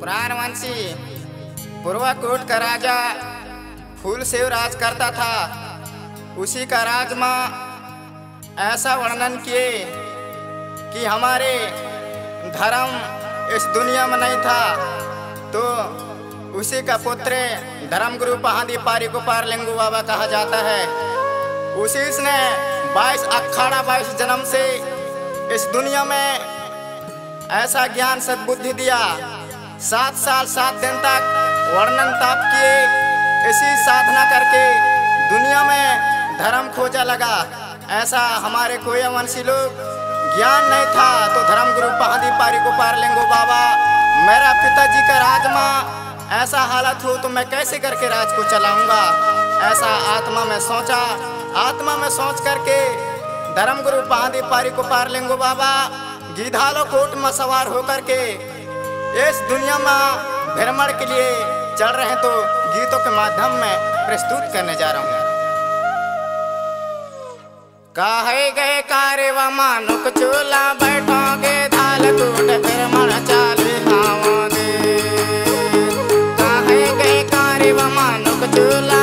पुराणवंशी, पूर्वाकोट का राजा फूल से राज करता था। उसी का राज में ऐसा वर्णन किए कि हमारे धर्म इस दुनिया में नहीं था तो उसी का पुत्र धर्मगुरु पहादी पारी को पार लिंगू बाबा कहा जाता है। उसी ने 22 अखाड़ा 22 जन्म से इस दुनिया में ऐसा ज्ञान, सद्बुद्धि दिया सात साल, सात दिन तक वर्णन ताप किए। इसी साधना करके दुनिया में धर्म खोजा लगा। ऐसा हमारे कोई वंशी लोग ज्ञान नहीं था तो धर्म गुरु पहादी पारी को पार लेंगो। बाबा, मेरा पिताजी का राजमा ऐसा हालत हो तो मैं कैसे करके राज को चलाऊँगा? ऐसा आत्मा में सोचा, आत्मा में सोच करके धर्म गुरु पहादी पारी को पार लेंगो। बाबा, गीधालो कोट में सवार होकर के इस दुनिया में भ्रमण के लिए चल रहे तो गीतों के माध्यम में प्रस्तुत करने जा रहा हूँ काहे गए कार्य व मानुक चूल्हा बैठोगे, धाल टूट फिर मन चाले आवादे काहे गए कार्य व मानुक चूल्हा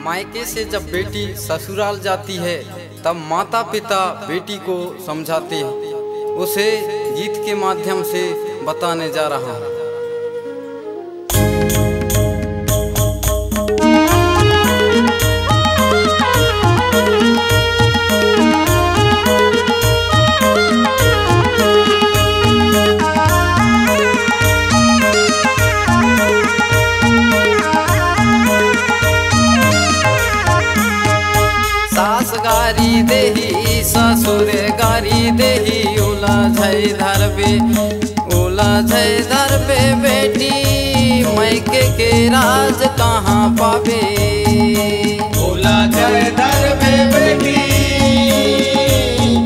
मायके से जब बेटी ससुराल जाती है, तब माता पिता बेटी को समझाते हैं। उसे गीत के माध्यम से बताने जा रहा हूँ। ससुर गारी देही ओला झै धरबे ओला झै धरबे बेटी मैके के राज कहाँ पावे? ओला जय दर में बेटी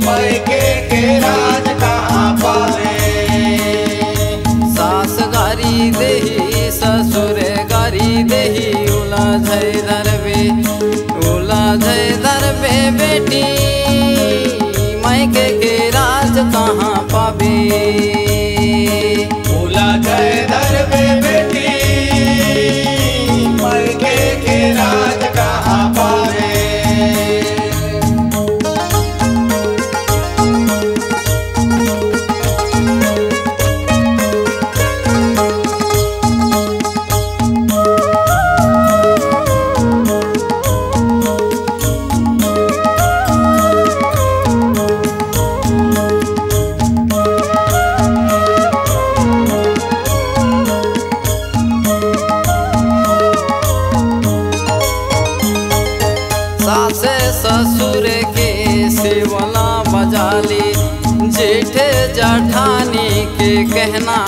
पैके के राज कहाँ पावे? सास गारी देही ससुर गारी देही ओला झै धरबे ओला दर पे बेटी मैके के राज कहाँ पावे? बोला जय दर में बेटी पैके के राज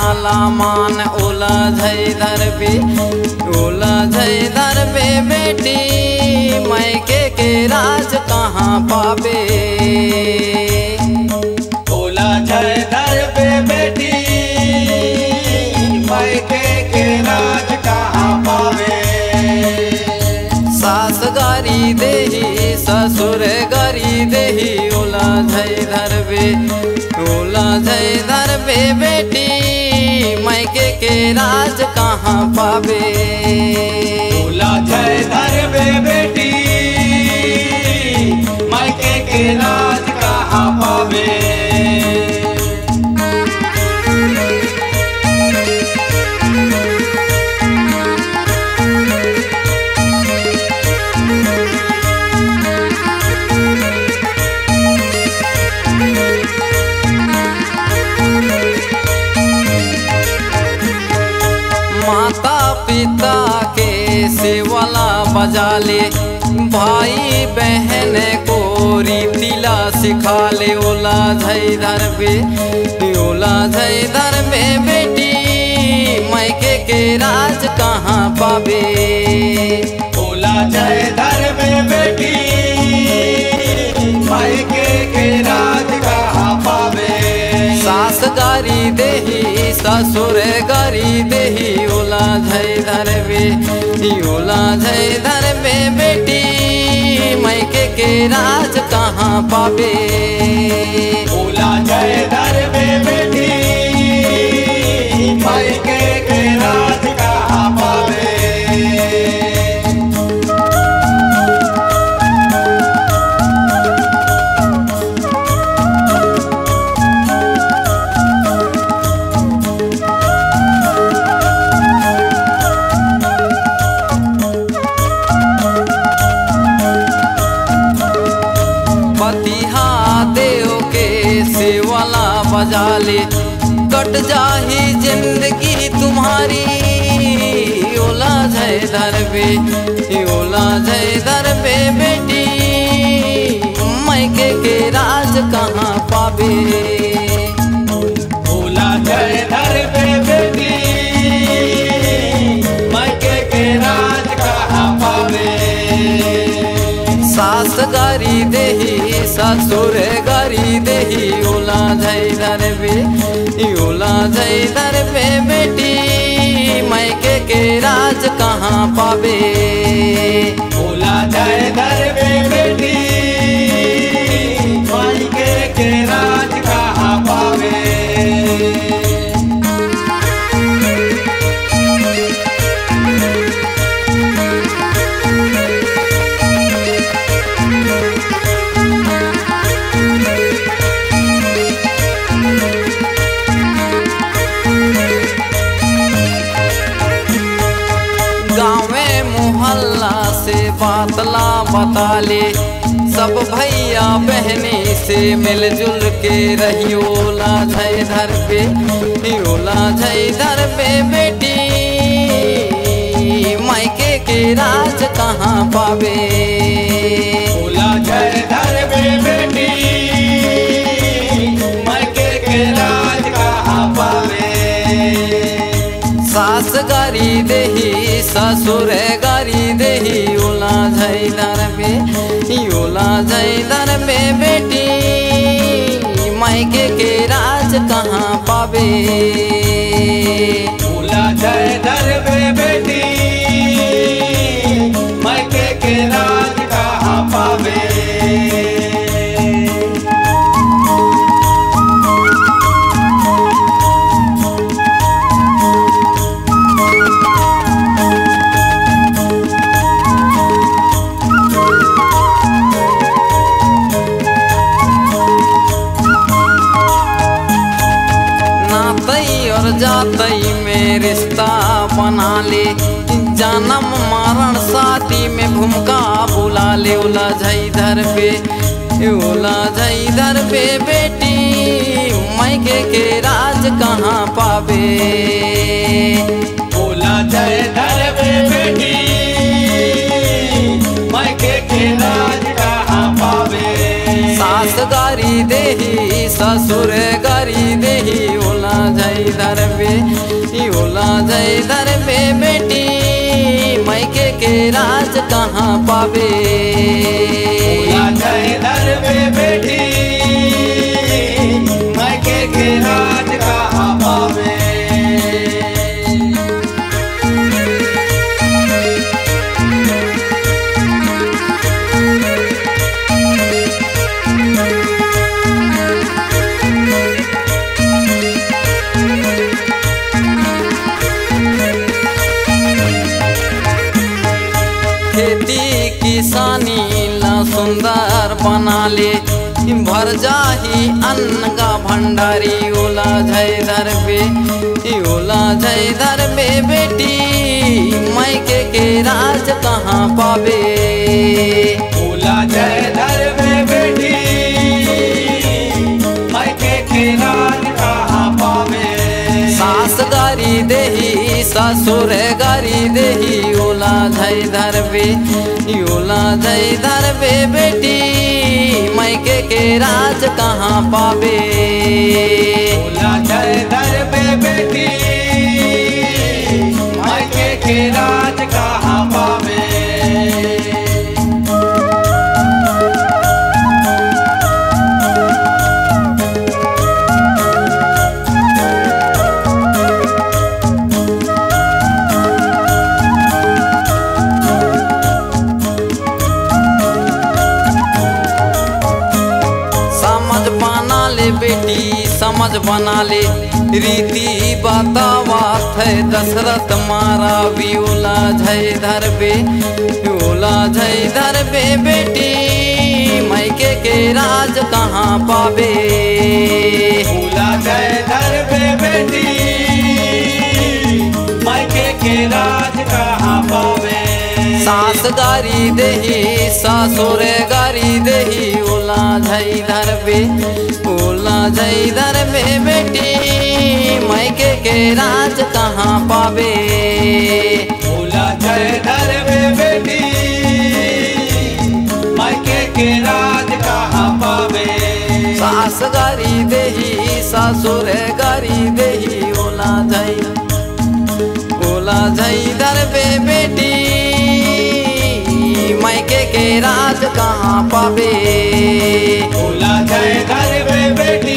कहना लामान ओला झै धरबे ओला झै धरबे बेटी मैके के राज कहाँ पावे? ओला जय दर में बेटी पैके के राज कहाँ पावे? सास गारी देही, ससुर गारी देही, ओला झै धरबे ओला झै धरबे बेटी। मैके के राज कहाँ पावे? बोला जय धर में बेटी, मायके के राज कहाँ पावे? ले भाई बहन को रीतिला सिखा ले ओला झै धरबे ओला झै धरबे बेटी। मैके के राज कहाँ पावे? ओला जय धर में बेटी मायके के राज कहाँ पावे? सास गारी देही ससुर गरी देही ओला झै धरबे ओला झै में बेटी मैके के राज कहाँ पावे? ओला झै धर में बेटी मायके के कट जाही ज़िंदगी तुम्हारी। ओला जय धरबे ओला जय दर पे बेटी। मैके के राज कहाँ पावे? ओला जय धर में बेटी के राज कहाँ पावे? सास गारी देही ससुर गारी देही ओला जाई दर पे ओला जाई दर पे बेटी। मायके के राज कहाँ पावे? ओला जय दर पे बेटी, मायके के राज सब भैया बहने से मिलजुल के रही ओला झय धर पे ओला झय धर पे बेटी। मायके के राज कहाँ पावे? जय धर में बेटी मायके के राज कहाँ पावे? सास गारी देही ससुर गारी दर में बेटी, मायके के राज कहाँ पावे? भूला धर में बेटी, मायके के राज जन्म मरण शादी में भूमिका बुला ले ओला झई धर पे ओला झई धर पे बेटी मायके के राज कहाँ पावे? बोला जय धर में बेटी मायके के राज कहाँ पावे? सास गारी देही ससुर गारी देही ओला झई धर पे ओला झई धर पे बेटी। मायके के राज कहाँ पावे? में बेटी अन्न का भंडारी ओला जय धर पे। ओला जय धर पे बेटी मायके के राज कहाँ पावे? ससुर गारी देही ओला धई धर पे ओला धई धर पे बेटी। मायके के राज कहाँ पावे? ओला धई धर में बेटी मैके के राज रीति बतावात है दशरथ मारा ओला झय धर बे ओला झय धर बे बेटी। मायके के राज कहाँ पावे? बोला जय धर में बेटी। मायके के राज कहाँ पावे? सास गारी देही, सासुर गारी देही धर बे झई धर बे बेटी मायके के राज कहाँ पावे? बोला धर में बेटी मायके के राज कहाँ पावे? सास गारी देही सासुर गारी देही झई ओला झई धर बे बेटी। मायके के राज कहाँ पावे? बोला जय घर में बेटी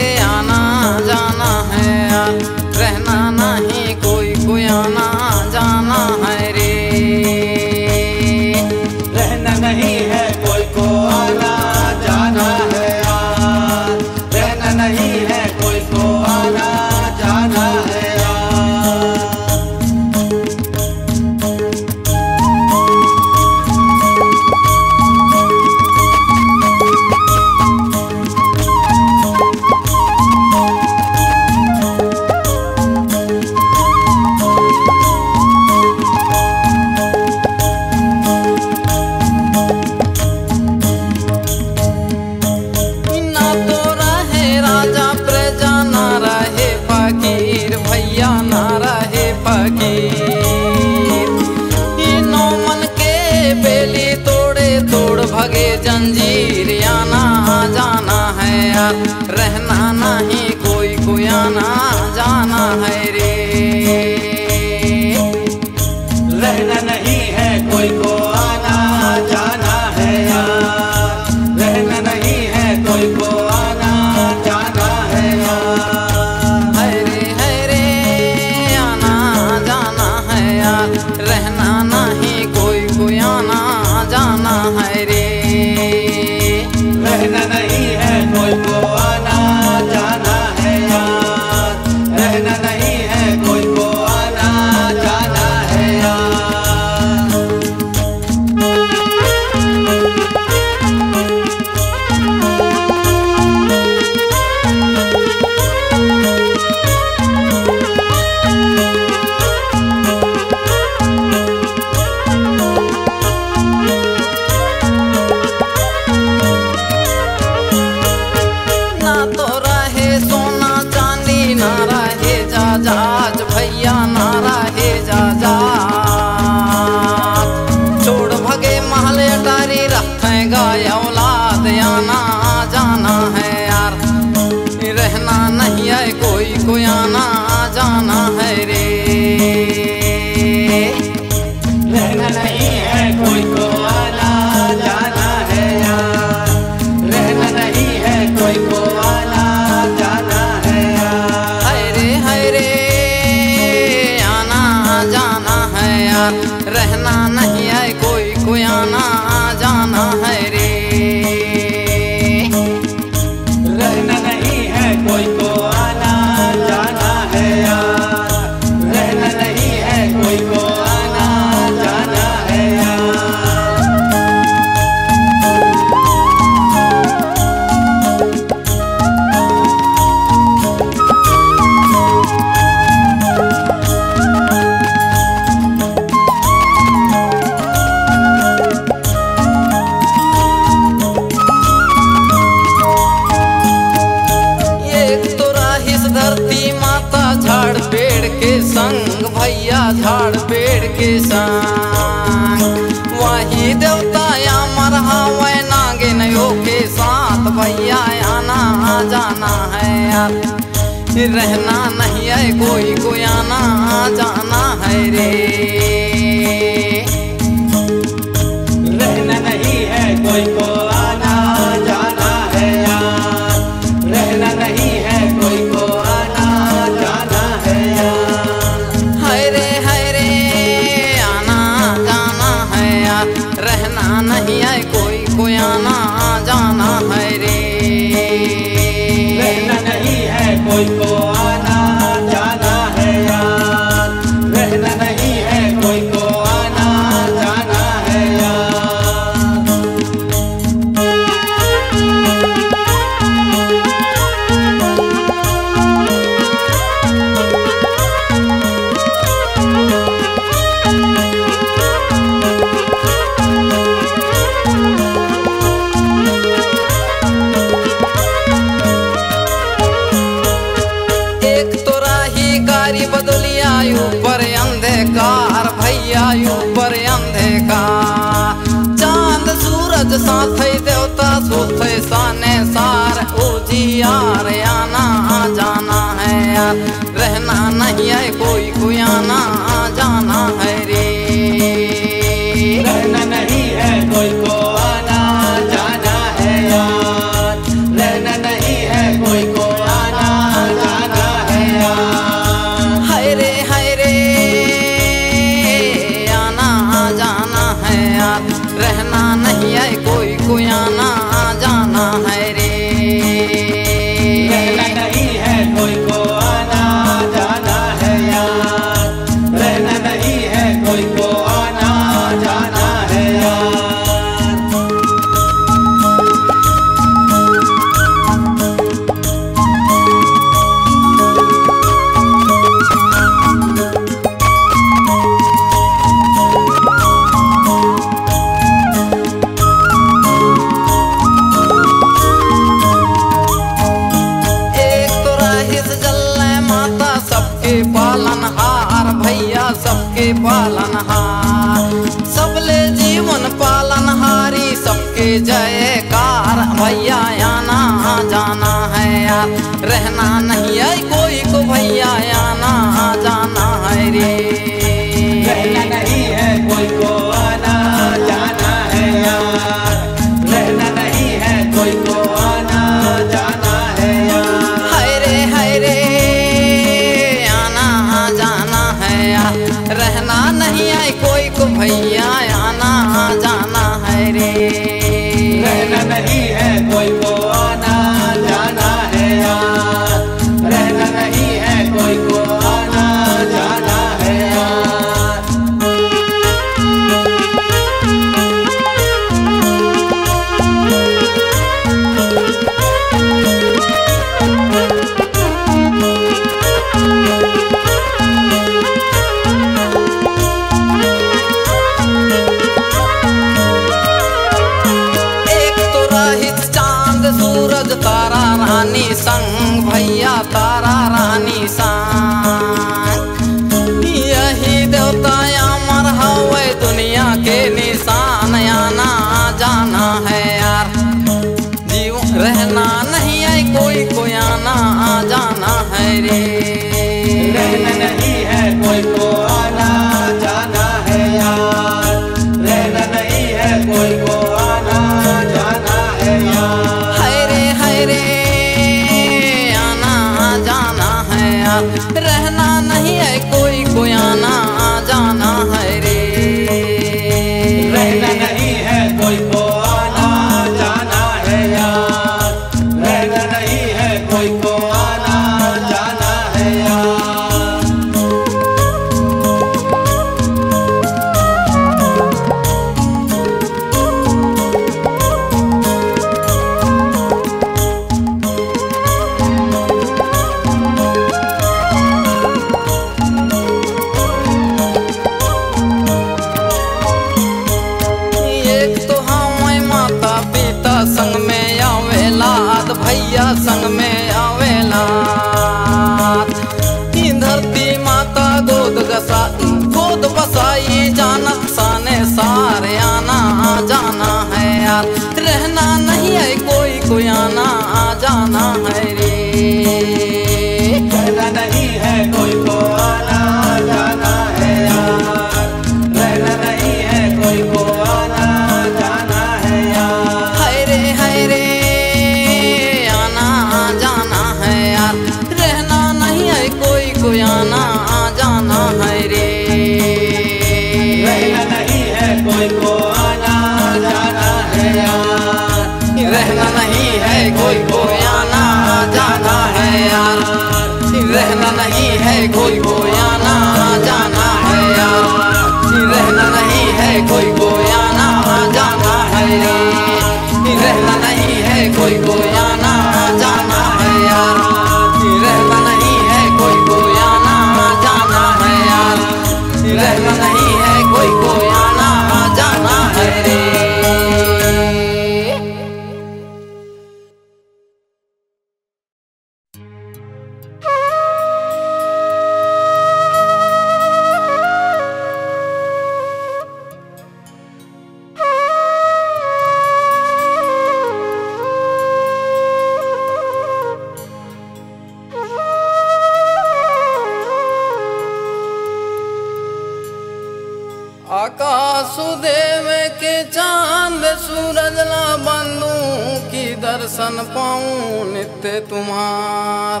दर्शन पाऊँ नित्य तुम्हार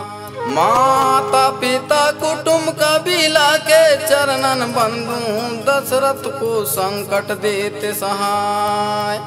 माता पिता कुटुम कबीला के चरणन बंधु दशरथ को संकट देते सहाय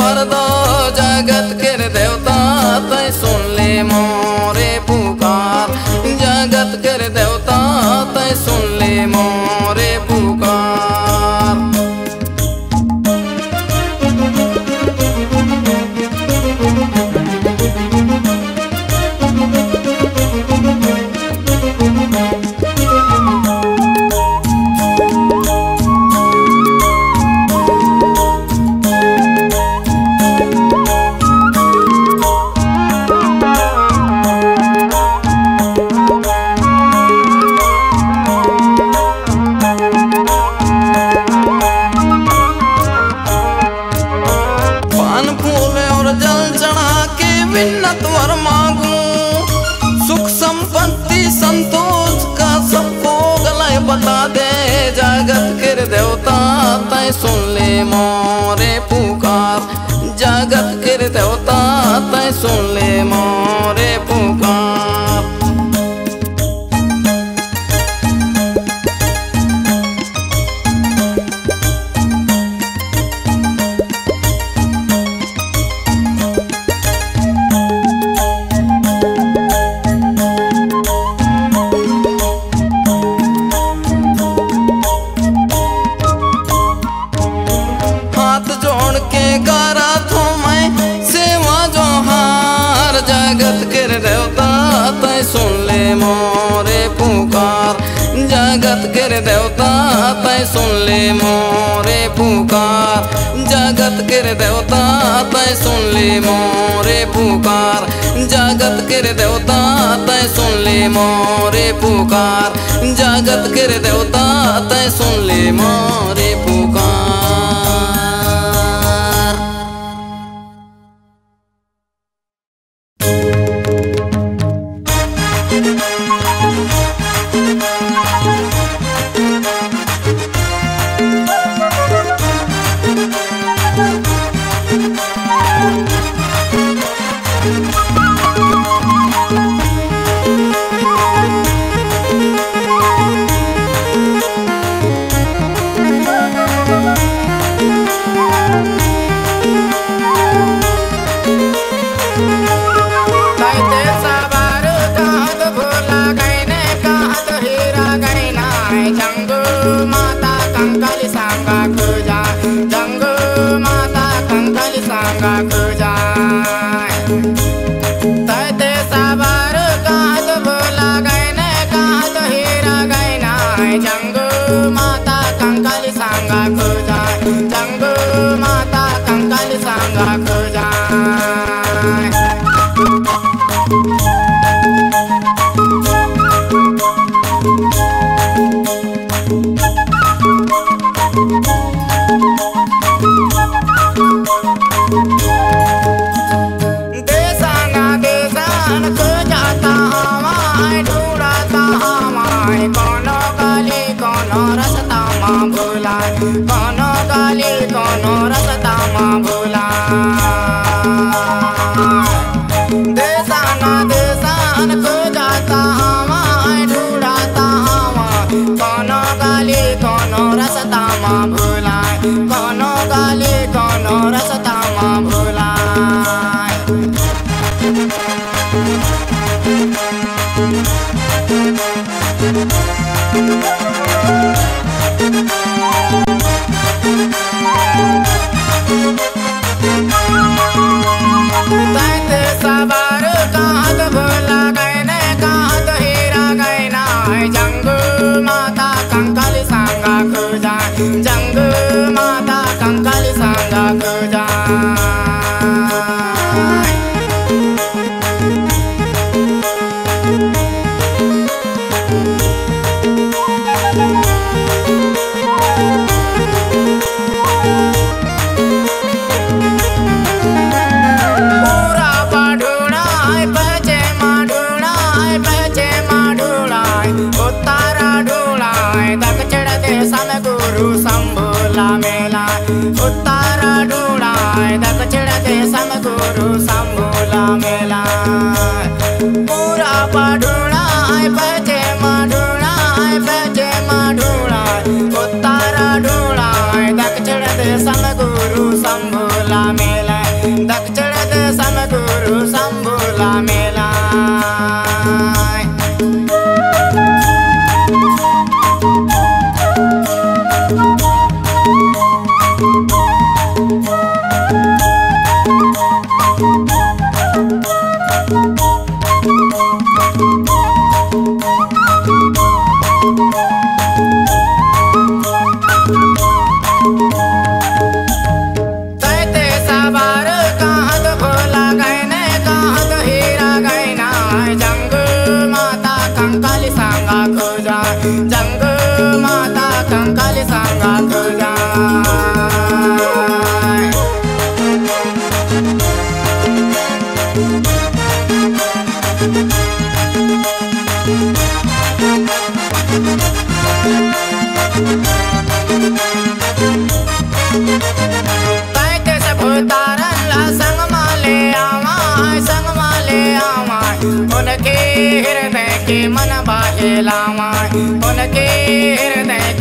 भर जगत के देवता तय सुन ले मोर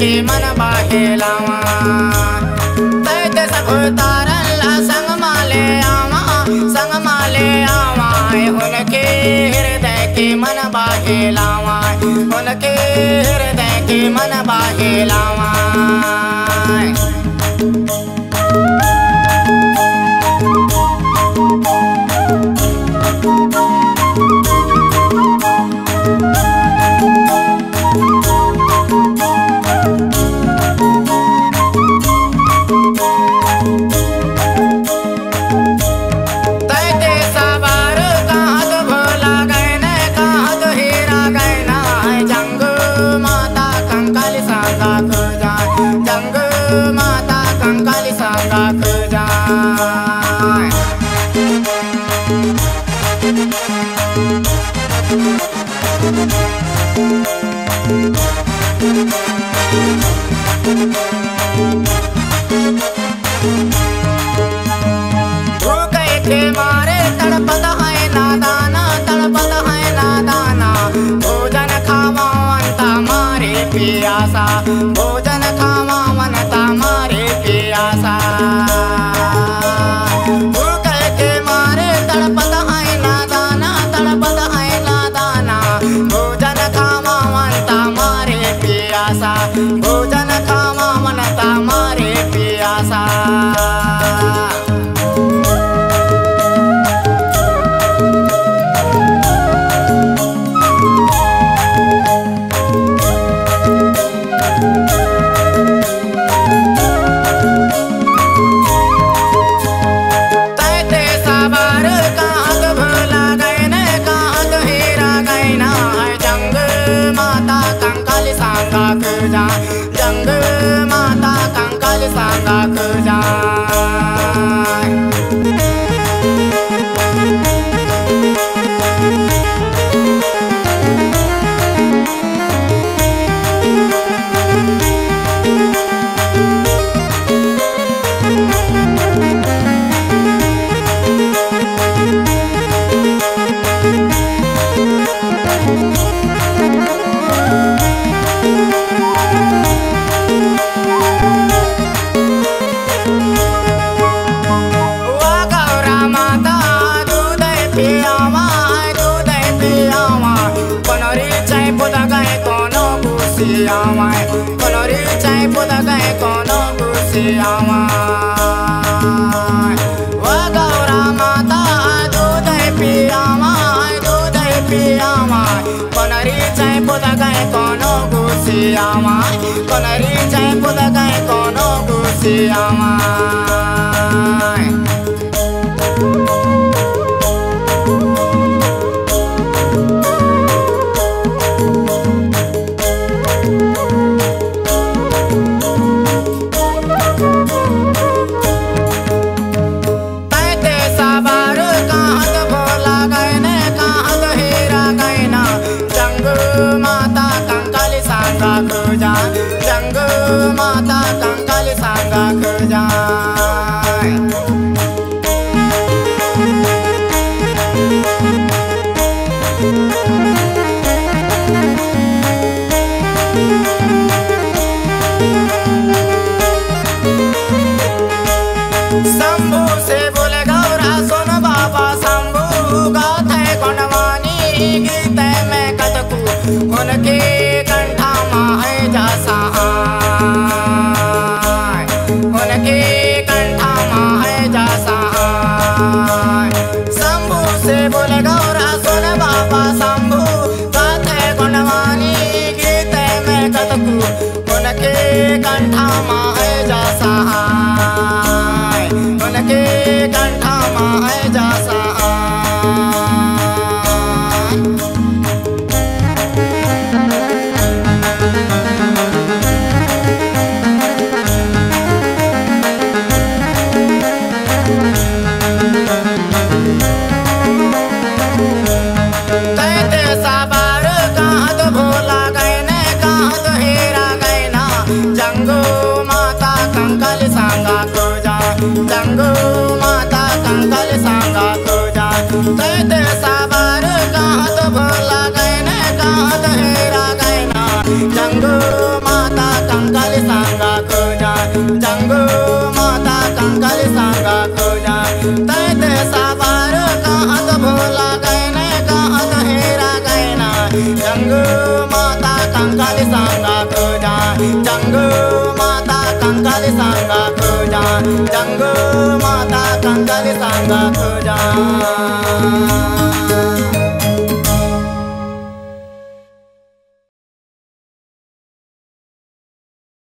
की मन बाहे लावा तैत सखो तारन ला संग माले आवा संग माले आवा उनके हृदय की मन बाहे लावा उनके हृदय की मन बाहे लावा गुसियावा कोनोरी चाय पुद गए कोनो गुसियावा तैते